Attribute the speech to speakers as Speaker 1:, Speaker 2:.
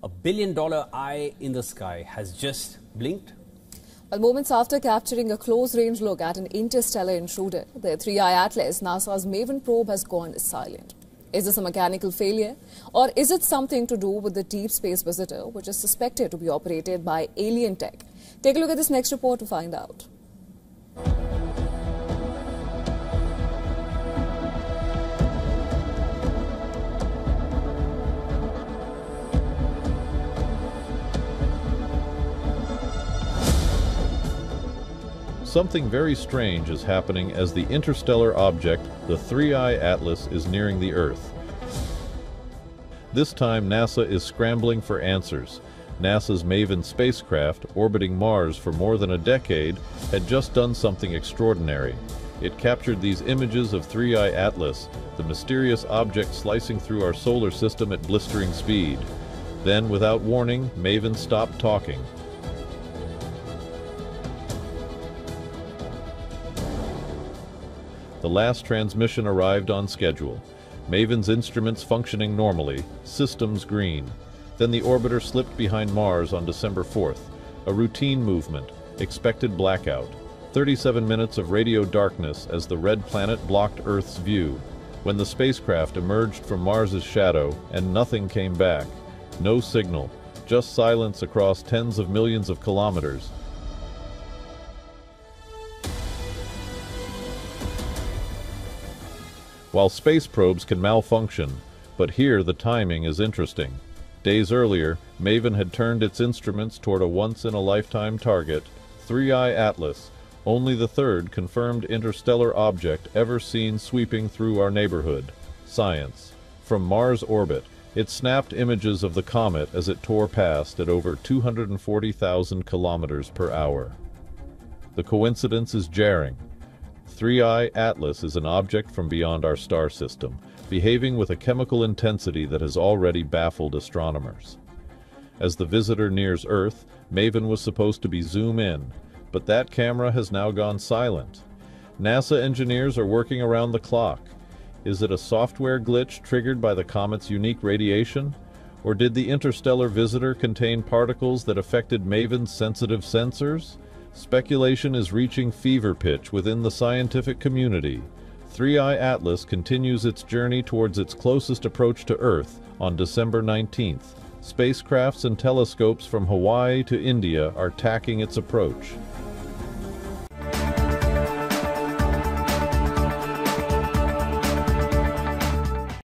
Speaker 1: A billion dollar eye in the sky has just blinked.
Speaker 2: Well, moments after capturing a close range look at an interstellar intruder, the 3i Atlas, NASA's Maven probe has gone silent. Is this a mechanical failure? Or is it something to do with the deep space visitor, which is suspected to be operated by alien tech? Take a look at this next report to find out.
Speaker 3: Something very strange is happening as the interstellar object, the 3i Atlas, is nearing the Earth. This time NASA is scrambling for answers. NASA's MAVEN spacecraft, orbiting Mars for more than a decade, had just done something extraordinary. It captured these images of 3i Atlas, the mysterious object slicing through our solar system at blistering speed. Then, without warning, MAVEN stopped talking. The last transmission arrived on schedule. Maven's instruments functioning normally, systems green. Then the orbiter slipped behind Mars on December 4th. A routine movement, expected blackout. 37 minutes of radio darkness as the red planet blocked Earth's view. When the spacecraft emerged from Mars's shadow and nothing came back. No signal, just silence across tens of millions of kilometers. While space probes can malfunction, but here the timing is interesting. Days earlier, MAVEN had turned its instruments toward a once-in-a-lifetime target, 3i Atlas, only the third confirmed interstellar object ever seen sweeping through our neighborhood. Science. From Mars orbit, it snapped images of the comet as it tore past at over 240,000 kilometers per hour. The coincidence is jarring. 3i Atlas is an object from beyond our star system, behaving with a chemical intensity that has already baffled astronomers. As the visitor nears Earth, MAVEN was supposed to be zoom in, but that camera has now gone silent. NASA engineers are working around the clock. Is it a software glitch triggered by the comet's unique radiation? Or did the interstellar visitor contain particles that affected MAVEN's sensitive sensors? Speculation is reaching fever pitch within the scientific community. 3i Atlas continues its journey towards its closest approach to Earth on December 19th. Spacecrafts and telescopes from Hawaii to India are tacking its approach.